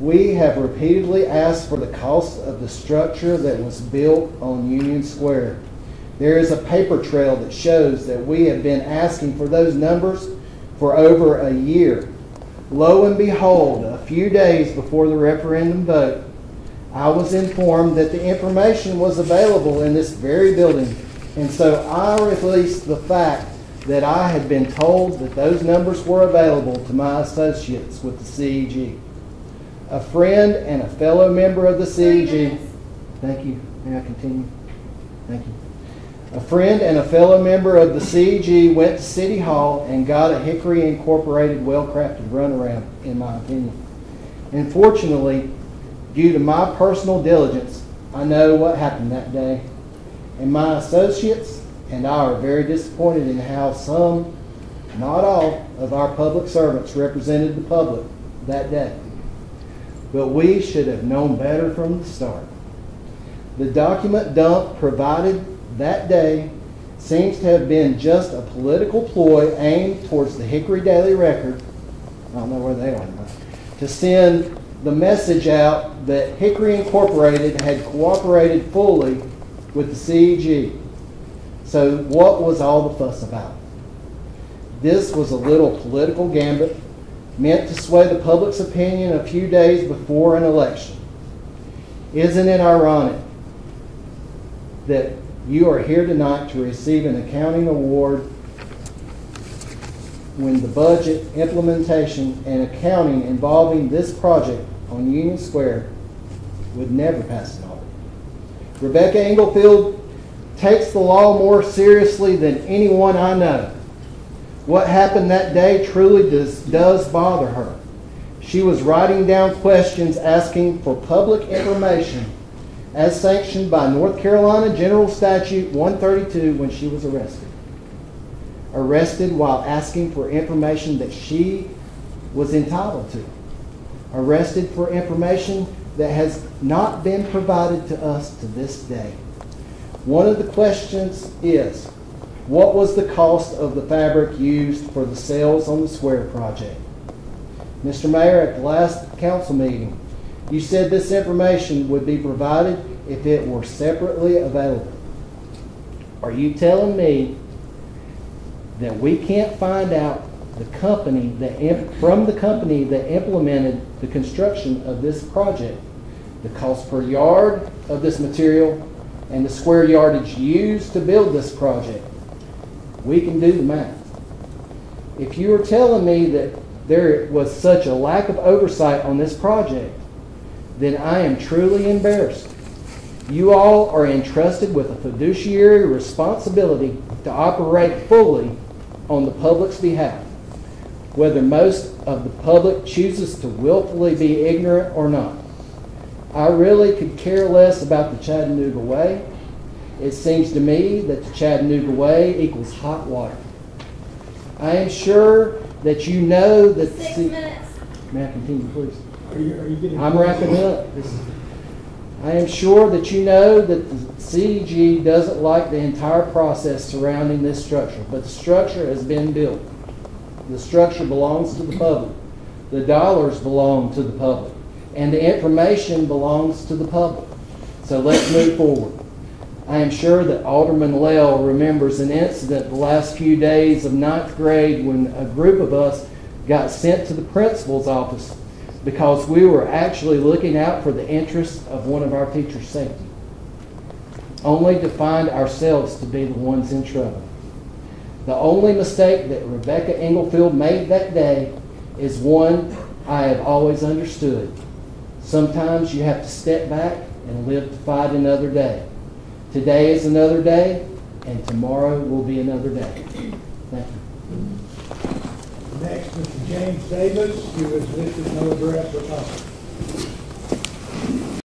We have repeatedly asked for the cost of the structure that was built on Union Square. There is a paper trail that shows that we have been asking for those numbers for over a year. Lo and behold, a few days before the referendum vote, I was informed that the information was available in this very building. And so I released the fact that I had been told that those numbers were available to my associates with the CEG. A friend and a fellow member of the CEG. Thank you. May I continue? Thank you. A friend and a fellow member of the CEG went to City Hall and got a Hickory Incorporated well-crafted runaround, in my opinion. Unfortunately, due to my personal diligence, I know what happened that day. And my associates and I are very disappointed in how some, not all, of our public servants represented the public that day. But we should have known better from the start. The document dump provided that day seems to have been just a political ploy aimed towards the Hickory Daily Record. I don't know where they are. To send the message out that Hickory Incorporated had cooperated fully with the CEG. So what was all the fuss about? This was a little political gambit meant to sway the public's opinion a few days before an election. Isn't it ironic that you are here tonight to receive an accounting award when the budget, implementation, and accounting involving this project on Union Square would never pass an audit? Rebecca Englefield takes the law more seriously than anyone I know. What happened that day truly does, does bother her. She was writing down questions asking for public information as sanctioned by North Carolina General Statute 132 when she was arrested. Arrested while asking for information that she was entitled to. Arrested for information that has not been provided to us to this day. One of the questions is, what was the cost of the fabric used for the Sails on the Square project? Mr. Mayor, at the last council meeting, you said this information would be provided if it were separately available. Are you telling me that we can't find out the company that, from the company that implemented the construction of this project, the cost per yard of this material, and the square yardage used to build this project? We can do the math. If you are telling me that there was such a lack of oversight on this project, then I am truly embarrassed. You all are entrusted with a fiduciary responsibility to operate fully on the public's behalf, whether most of the public chooses to willfully be ignorant or not. I really could care less about the Chattanooga Way. It seems to me that the Chattanooga Way equals hot water. I am sure that you know that the Six ci- minutes. May I continue, please? Are you, are you getting? I'm wrapping up. This is- I am sure that you know that the CEG doesn't like the entire process surrounding this structure, but the structure has been built. The structure belongs to the public. The dollars belong to the public. And the information belongs to the public. So let's move forward. I am sure that Alderman Lell remembers an incident the last few days of ninth grade when a group of us got sent to the principal's office because we were actually looking out for the interests of one of our teachers' safety, only to find ourselves to be the ones in trouble. The only mistake that Rebecca Englefield made that day is one I have always understood. Sometimes you have to step back and live to fight another day. Today is another day, and tomorrow will be another day. Thank you. Next, Mr. James Davis, who is listed no address or.